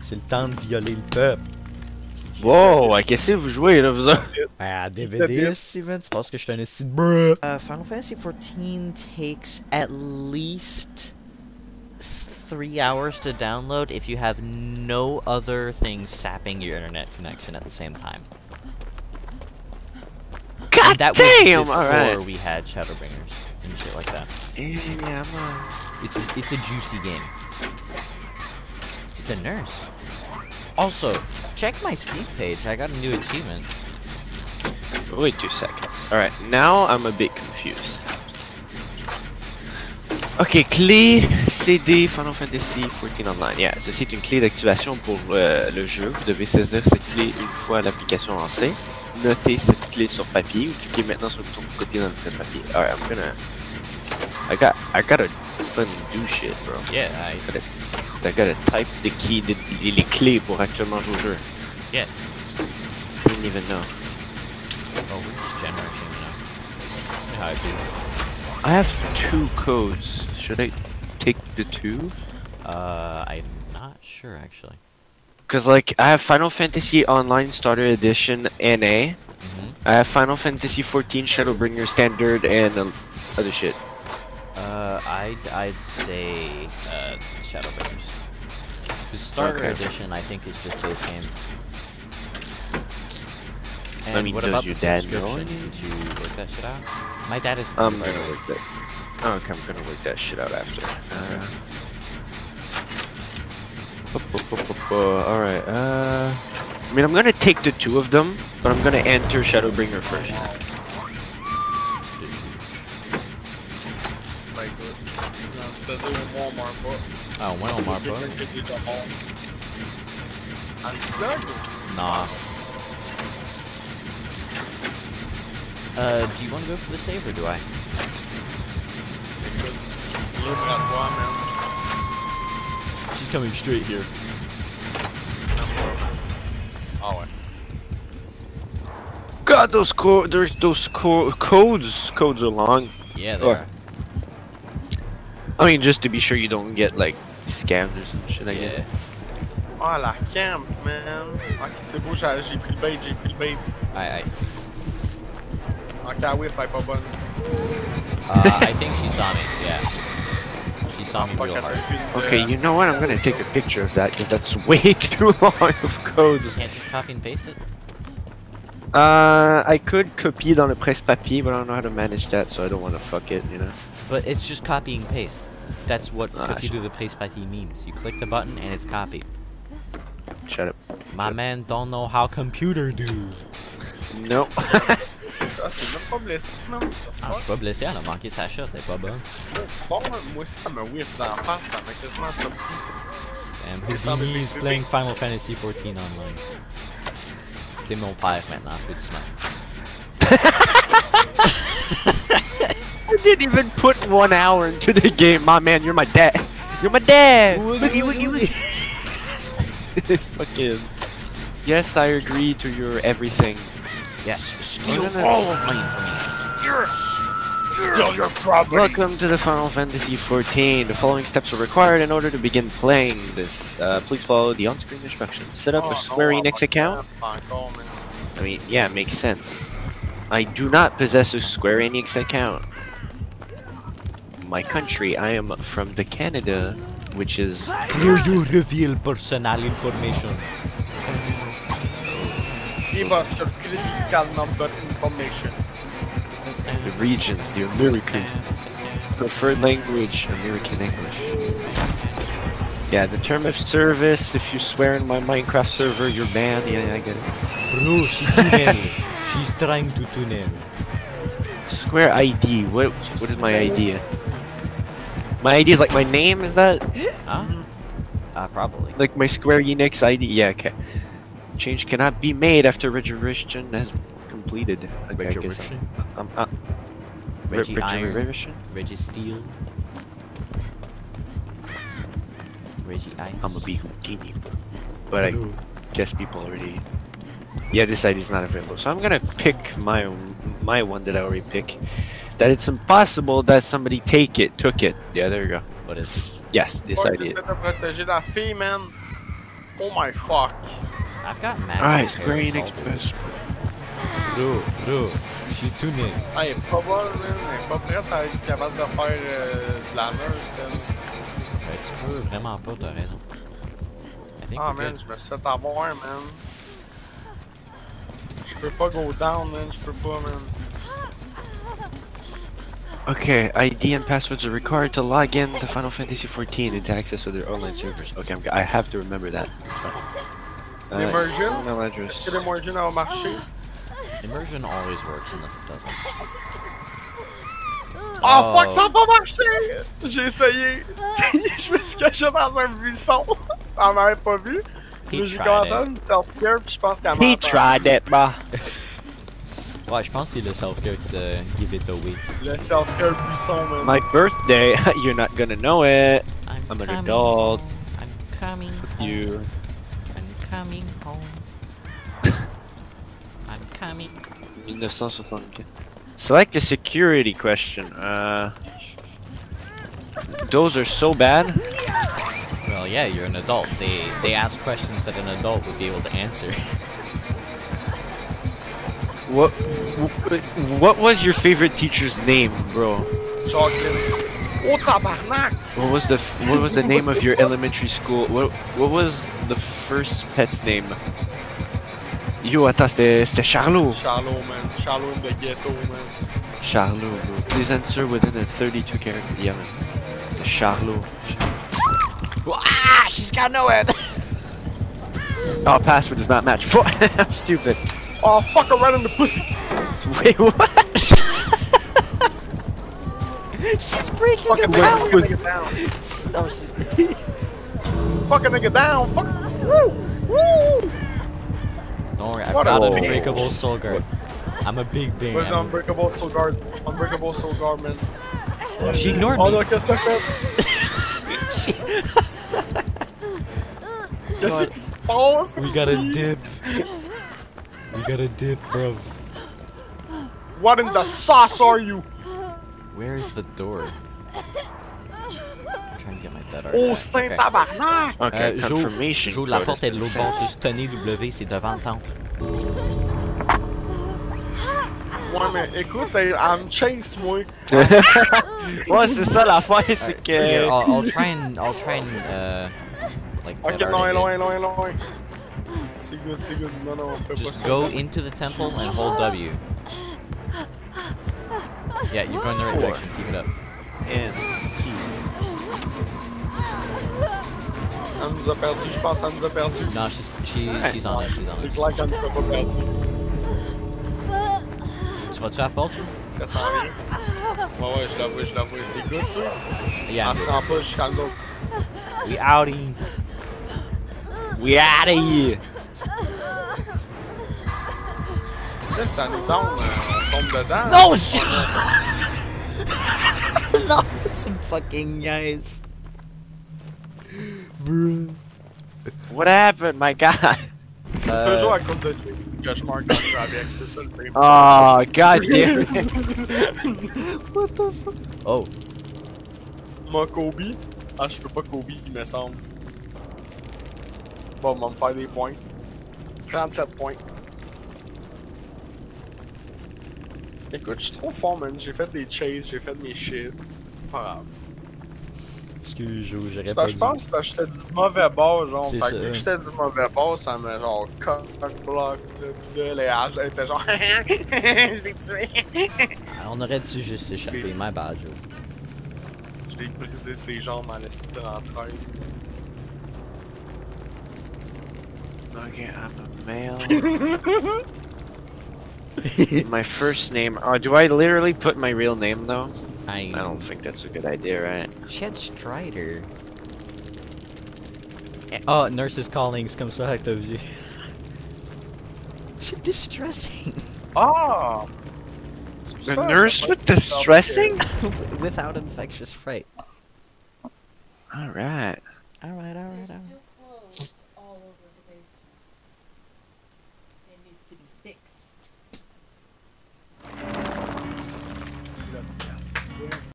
C'est le temps de violer le peuple. Wow, à qu'est-ce que vous jouez là, vous autres? Ben, à DBD, Steven, tu penses que je suis un esti de. Uh, Final Fantasy XIV takes at least three hours to download if you have no other things sapping your internet connection at the same time. God And that damn! was before Alright. we had Shadowbringers and shit like that. Yeah, I'm a... It's a, it's a juicy game. It's a nurse. Also, check my Steam page. I got a new achievement. Wait two seconds. Alright, now I'm a bit confused. Ok, clé CD Final Fantasy XIV Online. Yeah, ceci est une clé d'activation pour euh, le jeu. Vous devez saisir cette clé une fois l'application lancée. Notez cette clé sur papier ou cliquez maintenant sur le bouton pour copier dans le presse papier. Alright, I'm gonna... I got... I gotta fucking do shit, bro. Yeah, I I gotta type the key, the, les, les clés pour actuellement jouer au jeu. Yeah. Didn't even know. oh we're just generation. How I do. I have two codes. Should I take the two? Uh, I'm not sure actually. Cause like I have Final Fantasy Online Starter Edition NA. hmm I have Final Fantasy 14 Shadowbringer Standard and uh, other shit. Uh, I'd I'd say uh Shadowbringers. The starter Okay. edition, I think, is just base game. And I mean, what about the dad subscription? any? Did you work that shit out? My dad is. I'm gonna way. work that. Oh, okay, I'm gonna work that shit out after. Uh, Alright, uh... I mean, I'm gonna take the two of them, but I'm gonna enter Shadowbringer first. Ben écoute, dans ce cas-là, au moins on meurt pas. Ah, ouais, on meurt Quelqu'un pas. qui a des démons. Nah. Uh, do you want to go for the save or do I? Écoute, libre à toi, man. She's coming straight here. Ouais. God, those co- there's those co- codes. Codes are long. Yeah, Or- there. I mean, just to be sure you don't get like scammed or some shit. I Yeah. guess. Ah, la camp, man. Ok, c'est beau, j'ai j'ai pris le bait, j'ai pris le bait. I, I, Ok, ah oui, fait pas bonne. uh, I think she saw me. Yeah. She saw me real hard. a pris une, Okay, you know what? I'm gonna take a picture of that because that's way too long of You codes. can't just copy and paste it. Uh, I could copy dans le presse papier, but I don't know how to manage that, so I don't want to fuck it, you know. But it's just copy and paste. That's what Ah, copy shit. the paste papier means. You click the button and it's copied. Shut up. My man don't know how computer do. No. C'est ah, même pas blessé, man. Ah, je suis pas blessé, elle a manqué sa shot, elle est pas bonne. Bon, moi ça me whiff d'en face, ça m'a quasiment surpris. Damn, Houdini is playing Final Fantasy XIV online. T'es mon père maintenant, applaudissements. I didn't even put one hour into the game. My man, you're my dad. You're my dad. Woogie, woogie, woogie. Fucking. Yes, I agree to your everything. Yes, steal no, no. all of my information. Yes! Steal your property! Welcome to the Final Fantasy XIV. The following steps are required in order to begin playing this. Uh, please follow the on-screen instructions. Set up Oh, a Square Enix I'm account. I mean, yeah, it makes sense. I do not possess a Square Enix account. My country, I am from the Canada, which is Do you reveal personal information. Give us your critical number information. the regions, the Americans. Preferred language, American English. Yeah, the term of service, if you swear in my Minecraft server, you're banned. Yeah, I get it. Bro, she tunnel. She's trying to tunnel. Square ID, what what is my idea? My ID is like my name, is that? Huh? Uh, probably. Like my Square Enix ID? Yeah, okay. Change cannot be made after registration has completed. Okay, I I'm, I'm, uh, Reggie regi- Iron. registration? Reggie Steel. Reggie Ice. I'm a be Houdini, but I guess people already. Yeah, this ID is not available, so I'm gonna pick my my one that I already pick. That it's impossible that somebody take it, took it. Yeah, there you go. What is it? Yes, this Pas ID. protéger la fille, man. Oh my fuck. I've got magic Alright, hair, Square Enix so- Press. Bro, bro, je suis tout né. Ah, elle est pas bonne, man. Elle est pas prête à être capable de faire euh, de la nurse, elle. Ouais, tu peux vraiment pas, t'as raison. I think Ah, we're man, good. je me suis fait avoir, man. Je peux pas go down, man. Je peux pas, man. Okay, ID and passwords are required to log in to Final Fantasy XIV and to access other online servers. Okay, I'm, g- I have to remember that. It's fine. Uh, L'immersion? email Est-ce address. que l'immersion va marcher? Immersion always works unless it doesn't. Oh, Oh. fuck, ça a pas marché! J'ai essayé. je me suis caché dans un buisson. Elle m'avait pas vu. He j'ai tried commencé à it. une puis je pense qu'elle m'a He tried it, bro. Ouais, je pense que c'est le self-care qui te give it away. Le self-care buisson, man. My birthday. You're not gonna know it. I'm, I'm an adult. I'm coming home. You. I'm coming home. I'm coming. 1975. Select the security question. Uh, those are so bad. Well, yeah, you're an adult. They they ask questions that an adult would be able to answer. What? What was your favorite teacher's name, bro? Jacqueline. Oh! What was the What was the name of your elementary school? What What was the first pet's name? Yo, attends, c'était c'était Charlot. Charlot, man. Charlot in the ghetto, man. Charlot, bro. Please answer within a 32 character. Yeah, man. C'était Charlot. ah, she's got nowhere. Oh, password does not match. Fuck, I'm stupid. Oh, fuck her right in the pussy! Wait, what? she's breaking Fucking the fuck a balance. nigga down. She's so she- Fuck a nigga down! Fuck Woo! Woo! Don't worry, I've What got an unbreakable soul guard. I'm a big bear. Where's I'm Unbreakable Soul Guard? Unbreakable Soul Guard, man. She ignored Oh me. là, qu'est-ce que t'as? She- Qu'est-ce qui se passe? we got a dip. We got a dip, bro. What in the sauce are you? Where is the door? I'm trying to get my dead Oh, saint Okay. tabarnak! Okay, Euh, j'ouvre- confirmation. J'ouvre la porte est de l'autre bord, juste tenez W, c'est devant le temple. Ouais, mais écoute, elle elle me chase, moi. ouais, c'est ça l'affaire, c'est que. Here, I'll, I'll try and I'll try and uh like Ok, loin, loin, est loin. C'est good, c'est good. Non, non, fais pas Just go into the temple and hold W. Yeah, you're going the right Four. direction. Keep it up. And Elle nous a perdu, je pense qu'elle nous perdu. No, she's she she's on it. She's on C'est it. clair qu'elle nous a pas perdu. Tu vas-tu à la porte? Jules? Ça sent rien. Ouais, ouais, je la vois, je la vois. T'es good, toi? Yeah. Elle se rend pas jusqu'à nous autres. We outie. we outta here. Tu sais, ça nous tombe, euh, on tombe dedans. No shit. no, some fucking guys. Bro. What happened, my god? C'est Euh. toujours à cause de Jason que je meurs quand je avec, c'est ça le pire. Oh, god damn it. What the fuck? Oh, Moi, Kobe. Ah, je peux pas Kobe, il me semble. Bon, on va me faire des points. 37 points. Écoute, je suis trop fort, man. J'ai fait des chases, j'ai fait mes shit. Pas grave. excuse, Jou, j'aurais pas que je pense que j'étais du mauvais bord, genre. Fait que ça. vu que j'étais du mauvais bord, ça me genre cock block. Puis là, les haches, était genre. je l'ai tué. On aurait dû juste s'échapper, my bad, Joe. Je l'ai brisé ses jambes en l'esti de l'entraise. Okay, I'm a male. my first name. Oh, do I literally put my real name though? I, I don't think that's a good idea, right? She had Strider. Eh, Oh, nurses' callings calling, c'est comme ça avec ta vie. Shit distressing. Oh. The ça, nurse with fait the que- stressing? Without infectious fright. Alright. Alright, alright, alright.